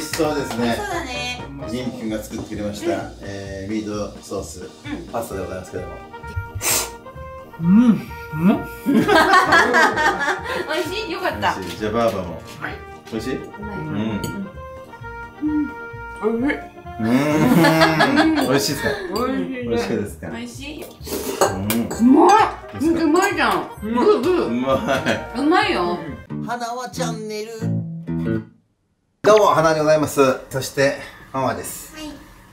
味しそうですね。そうだね。リンくんが作ってくれました、えー、ミートソース、うん。パスタでございますけども。うん。うん。美味しい？よかった。じゃあバーバも。はい。美味しい？ううまいうん。おいしいうん。美味しいですか？美味しいですか？美味しいうん。うまい。うまいじゃんうまい。ーうまいよ。花はチャンネルどうも花でございます。そしてママです。はい。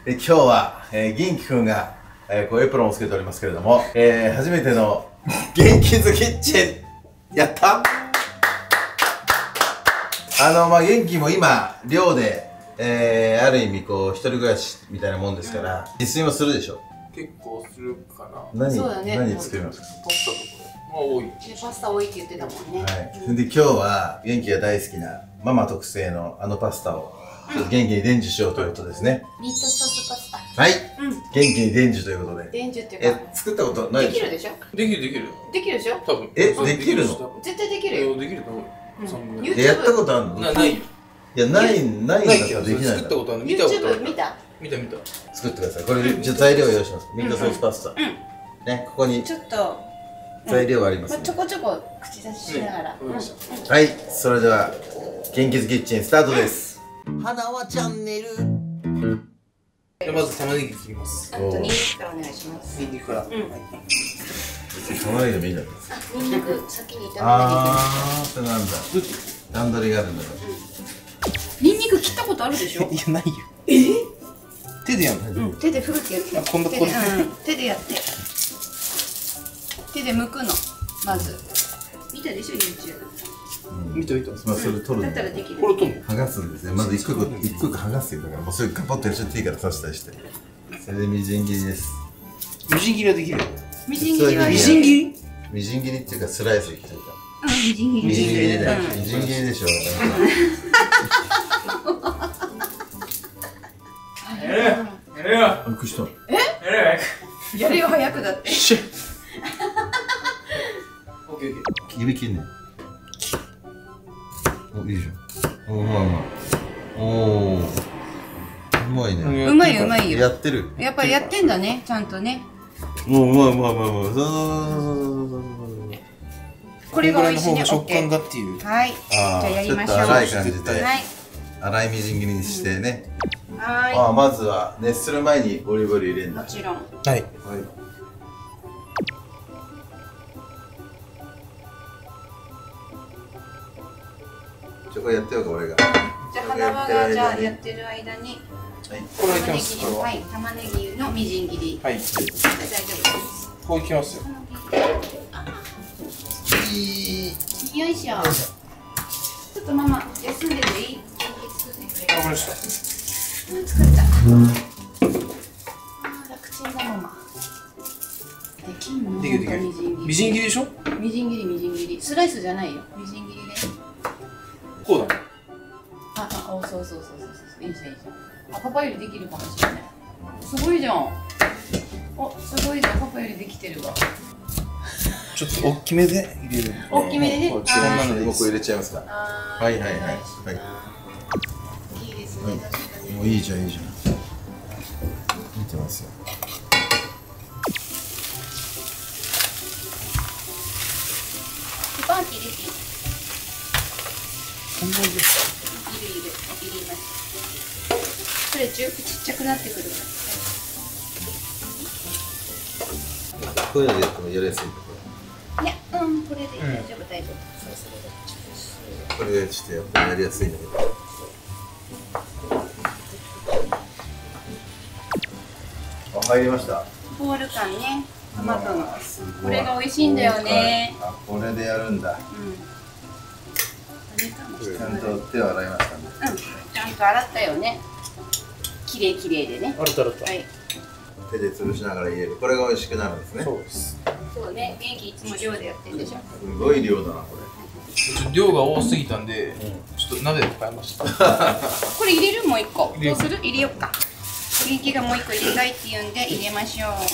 え今日は、えー、元気くんが、えー、こうエプロンをつけておりますけれども、えー、初めての元気ズキッチンやった？あのまあ元気も今寮でえー、ある意味こう一人暮らしみたいなもんですから自炊もするでしょ？結構するかな。何ね。何作りますか？多い。でパスタ多いって言ってたもんね。はい、で今日は元気が大好きなママ特製のあのパスタを元気に伝授しようということですね。ミートソースパスタ。はい。うん。元気に伝授ということで。伝授っていうえか作ったことないでしょ？できるでしょ？できるできるできるでしょ？多分。えうんできるの？絶対できいるよ。やできると思う。うん。やったことあるの？なないよ。いやないないんだったできないんだ作ったことある見たことあ YouTube 見るた？見た見た。作ってください。これじゃあ材料用意します。ミートソースパスタ。うん。ねここに。ちょっと材料がありまますあねちょこちょこ口出ししながら。うんわかりましはい。それでは元気ズキッチンスタートです。花はチャンネル。じゃあまず玉ねぎ切ります。あとニンニクからお願いします。ニンニクから。うん。玉ねぎでもいいんだけどニンニク先に炒めなきゃいけないあーそれなんだ。段取りがあるんだよニンニク切ったことあるでしょ？いやないよ。手でやんの？うん。手でふるってやって。あこんな手で。こんなうん手でやって手で剥くの。まず。見たでしょ YouTube 見た見た。まあそれ取るだったらできる。これとも剥がすんですね。まず一個一個一個一個剥がすよ。だからもうそれガポッとやっちゃっていいから刺したりして。それでみじん切りです。みじん切りはできるみじん切りはみみじん切り？みじん切りっていうかスライスみじん切り。みじん切りだようん。みじん切りでしょやってんだねちゃんとね。もううまいうまいうまいうまいそうそうそうそうこれが美味しいね食感がっていう。はい。じゃあやりましょう。ちょっと粗い感じで。はい。粗いみじん切りにしてね、はあまずは熱する前にオリーブオイル入れるんだ。いもちろん。はい。はい。ちょこれやってよか俺が。じゃあ花輪がじゃあやってる間にはいこれはいきます。はい玉ねぎのみじん切り。はい。大丈夫ですこういきますよよいしょ。ちょっとママ休んでていい？わかりました。うん作った楽ちんだママ。できんの？できるできる。みじん切り。みじん切りでしょ？みじん切りみじん切り。スライスじゃないよ。みじん切りでこうだ。ああおそうそうそうそうそう。いいじゃんいいじゃん。あパパよりできるかもしれない。すごいじゃん。おすごいじゃん。パパよりできてるわ。ちょっと大きめで入れる。大きめでね？こっちこんなのでいいですもうこれ入れちゃいますか。はいはいはいはい。いいですね、はい。もういいじゃんいいじゃん。見てますよ。パーティーですよこんなにいるいるいりますそれちっちゃくなってくるかこういうのでやってもやりやすいとこらいやうんこれで大丈夫大丈夫、これでちょっとやっぱりやりやすいんだけどあ入りましたボール感ねトマトのこれが美味しいんだよねあこれでやるんだ。うん。ちゃないんと手を洗いましたね。うん。ちゃんと洗ったよね。きれいきれいでね。あるたるた。はい。手で潰しながら入れる。これが美味しくなるんですね。そうです。そうね。元気いつも量でやってるでしょ。すごい量だなこれ。量が多すぎたんで、ちょっと鍋で変えました。これ入れるもう一個。どうする？入れよっか。元気がもう一個入れたいって言うんで入れましょう。はい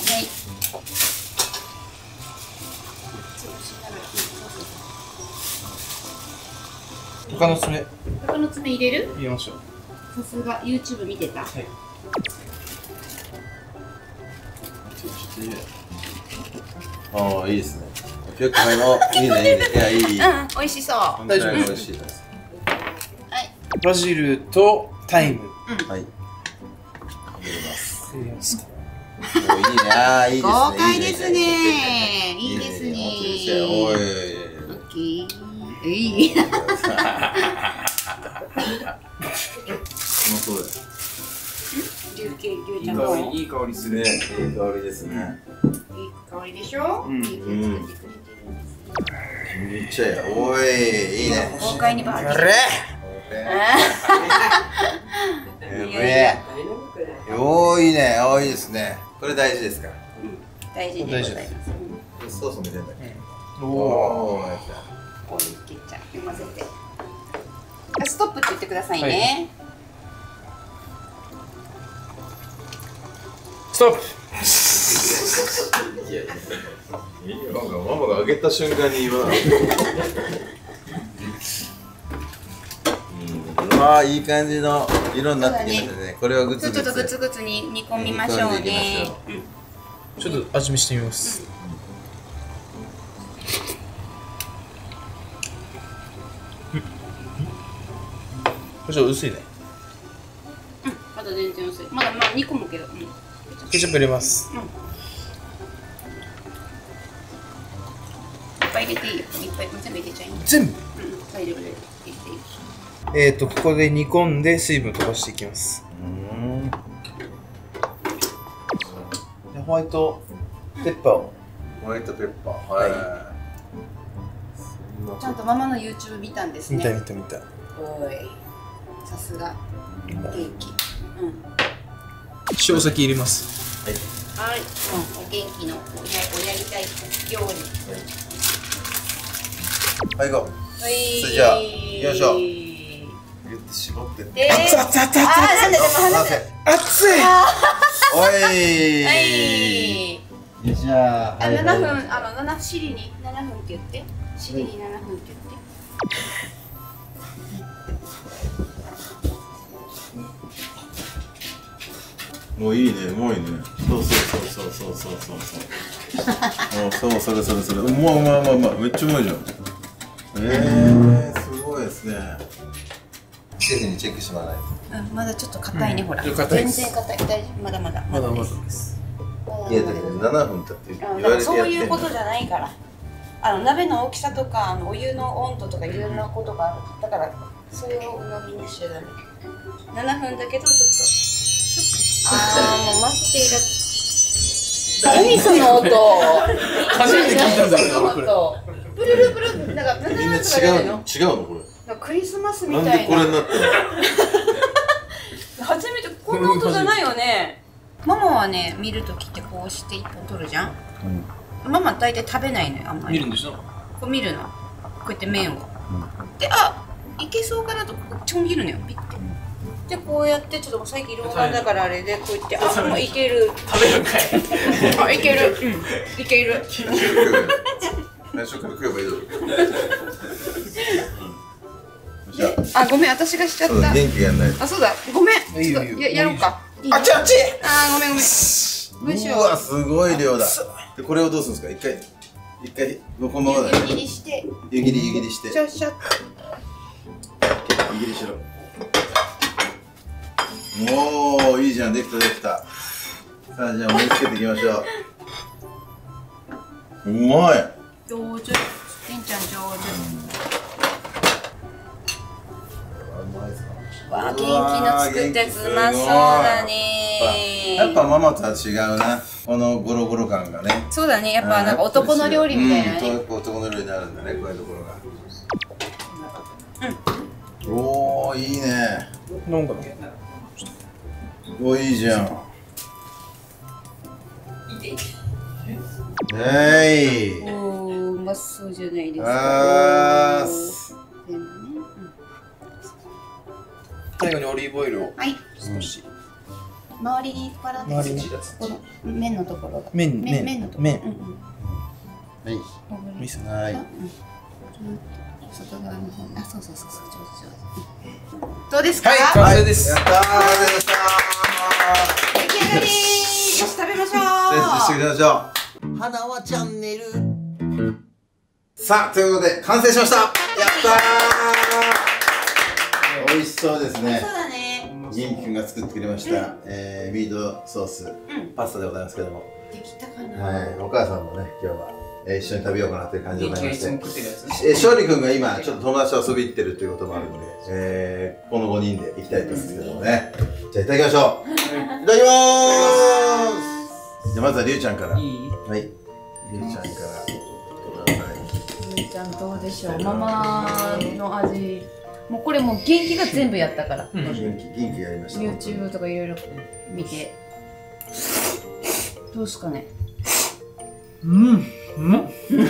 他の爪他の爪入れる？入れましょうさすが YouTube 見てたはいああ、いいですね。結構入ろう。いいね、いいね。いや、いい。いいうん美味しそうは本当に美味しいです。バジルとタイム。はい。入れます。入れますかおいいね。ああ、いいですね。豪快ですねいいですねいいですねおい。オッケーいい。うそうです。いい香り、いい香りする。いい香りですね。いい香りでしょ、うん。いい香り作ってくれてるん。ですめっちゃや。おい、いいね。豪快にバーあれやべえ。おいいね。おいいですね。これ大事ですか。うん。大事でございますソースも入れん。だっけ。おおー。ここにケチャップ混ぜてストップって言ってくださいね、ストップいやいや。なんかママが揚げた瞬間に今。うん、ああいい感じの色になってきましたね。これをグツグツ。ちょっとグツグツに煮込みましょうねきましょちょっと味見してみます。これちょっと薄いね。うんまだ全然薄いまだまあ煮込むけど、うん、いっケチャップ入れます。ぱい入れていい？よいっぱい全部入れちゃいます全部？うん大丈夫です入れていいえっ、ー、と、ここで煮込んで水分飛ばしていきます。うん。でホワイトペッパーを。ホワイトペッパー。はいはちゃんとママの YouTube 見たんです見たね見た見た。おいさすが。元気。うん。塩先入れます。はい、うん、お元気のおやおやりたいように。い。はい、行こはい。それじゃあよいしょう。ギュッて絞って。で熱々熱々。あーなんででも話せ熱い。おい。はいよっしゃあ、7分、あの、7、シリに7分って言って。シリに7分って言って。もういいね、うまいね。そうそうそうそうそうそうそう。もうそうそれそれそれ。うまいうまいうまいうまい。めっちゃうまいじゃん。えー、すごいですね。シェフにチェックしてもらわない？うん、まだちょっと硬いね、ほら。ちょっと硬いです全然硬い。大丈夫、まだまだ。まだまだ。いや、だって7分経って言われてやってんいうことじゃないから。あの鍋の大きさとか、あのお湯の温度とかいろんなことがある。だから、それを鵜呑みにしちゃダメ。7分だけど、ちょっと。ああ、もうマジでイラ何その音。初めて聞いたん。だけど何その音。ブルルブル、なん。か、みん。な違とか出るのうの違うのこなん。かクリスマス。みたいななん。でこれにな。ってる初めてこん。な音じゃないよね。ママはね、見るときってこうして一本取るじゃん。うん。ママ大体食べないのよ、あん。まり。見るん。でしょこう見るの。こうやって麺を。うん。で、あいけそうかなとこうちょん。切るのよ、ピッて。で、こうやって、ちょっと最近老眼だからあれで、こうやって、あ、もういける。食べるんかいあ、いける。うん、いける。最初から食えばいいだろ。うあ、あ、ごめん、私がしちゃった。元気やんないと。あ、そうだ、ごめん。いいよいいよちょっとややろうか。いいねあっちあっちあー、ごめんごめん。どうわ、すごい量だ。で、これをどうするんですか？一回、一回、このままだ湯切りして、湯切り湯切りして。シャッシャッ。湯切りしろ。おー、いいじゃん、できたできた。さあ、じゃあ盛り付けていきましょう。うまい。上手。りんちゃん上手。わあ、元気の作ったやつうまそうだねやっぱママとは違うな。このゴロゴロ感がね。そうだね、やっぱなんか男の料理みたいなうん、やね。っぱ男の料理になるんだね、こういうところが。うん。おー、いいね。なんかおいいじゃん。はい。おー、うまそうじゃないですか。あーす。全部ね。最後にオリーブオイルをうんはい。少し。周りにパラッ周りにこの麺のところが。麺麺麺のところ。麺うんうんはい。ほぐれはい。外側の方あそうそうそうそう上手上手どうですか？はい完成ですやったーありがとうございました出来上がり。よし食べましょう。いきましょう花はチャンネル。さあということで完成しました。やったー。美味しそうですね。そうだね。元気くんが作ってくれました、えー、ミートソース、んパスタでございますけども。できたかな、はい、お母さんもね、今日は、えー一緒に食べようかなという感じでございまして。えー、勝利君が今、ちょっと友達と遊び行ってるということもあるので、えー、この5人で行きたいと思うんですけどもね。じゃあ、いただきましょう。いただきまーす。じゃあ、まずはりゅうちゃんから。はい？い。い。りゅうちゃんから。くださいゆうちゃんどうでしょう？ママの味。もうこれもう元気が全部やったから。うん。元気、元気やりました。YouTube とかいろいろ見て。どうですかね？うん。うん。美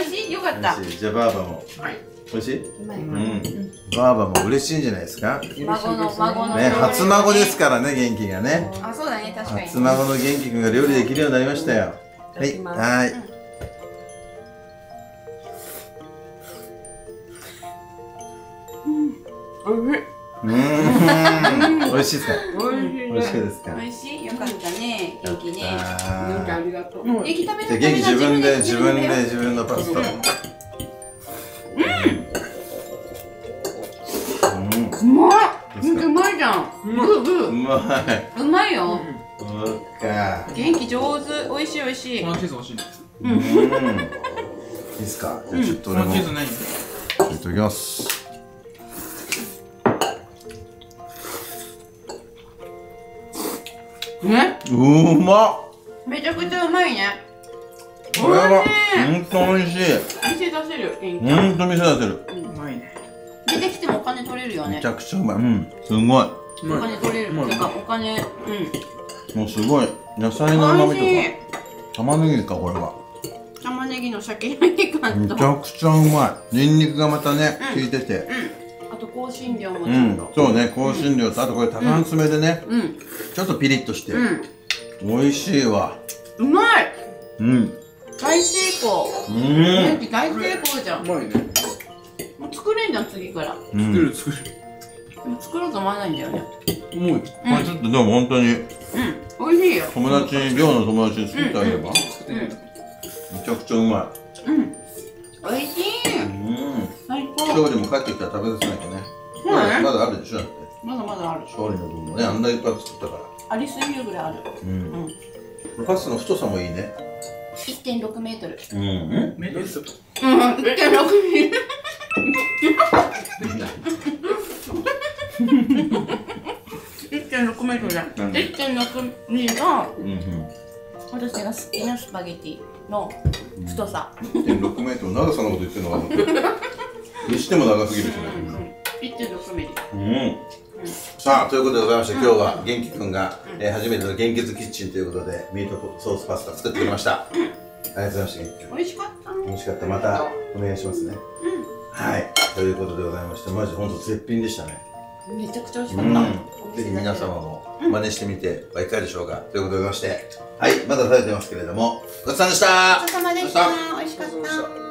味しい？よかった。じゃあ、ばあばも。はい美味しい？うん。ばあばも嬉しいんじゃないですか？孫の孫のね、初孫ですからね、元気がね。あそうだね確かに。初孫の元気くんが料理できるようになりましたよ。はい、ただきます。はい。うーん、美味しいですか？美味しいですか？美味しい。よかったね元気ね。あーりがとう。元気食べ元気自分で自分で自分自分のパスタうまい。ーうまいよそうか。元気上手美味しい美味しいこのチーズ欲しいねうん。いいですか？じゃあちょっと俺も。いこのチーズないんだただきます。ね？うまっ。めちゃくちゃうまいねこれは美本当美味しい。店出せる本当店出せる。うまいね出てきてもお金取れるよねめちゃくちゃうまい。うん。すごい。うお金取れるうまいてかお金うんもうすごい。野菜の旨味とか。玉ねぎか、これは。玉ねぎのシャキシャキ感とめちゃくちゃうまい。ニンニクがまたね、うん効いてて。あと香辛料もうんちゃんと。そうね、香辛料と、あとこれ高半爪でね、うんちょっとピリッとして。うん美味しいわ。うまいうん。大成功う元ん。気大成功じゃんうまいねもう作れんじゃん次からう作ん。る作るでも作ろうと思わないんだよね。重いこれちょっとでも本当に、うん。美味しいよ。友達、寮の友達に作ってあげれば、め作ってみるちゃくちゃうまうん。美味しい。い。うん。最高。勝利も帰ってきたら食べさせなきゃね。そうだね。まだあるでしょだって。まだまだある。勝利の分もね、あんないっぱい作ったから。ありすぎるぐらいある。うん。うん。パスタの太さもいいね。1.6メートル。うん。メロンとうん。1.6メートル1.6メートルだなんで？1.6ミリが。私が好きなスパゲティの太さ1.6メートル、長さのこと言ってるのか。にしても長すぎるしね。1.6ミリうん。さあ、ということでございまして、今日は元気くんが、えー初めての元気キッチンということで、ミートソースパスタ作ってくれました。ありがとうございました、元気くん。美味しかった美味しかった。またお願いしますね。はい。ということでございまして、マジ本当絶品でしたね。めちゃくちゃ美味しうん。かっぜひ皆様も真似してみてはいかがでしょうか。ということでございまして、はい。まだ食べてますけれども、ごちそうさまでした。た。お疲れ様でした。美味しかった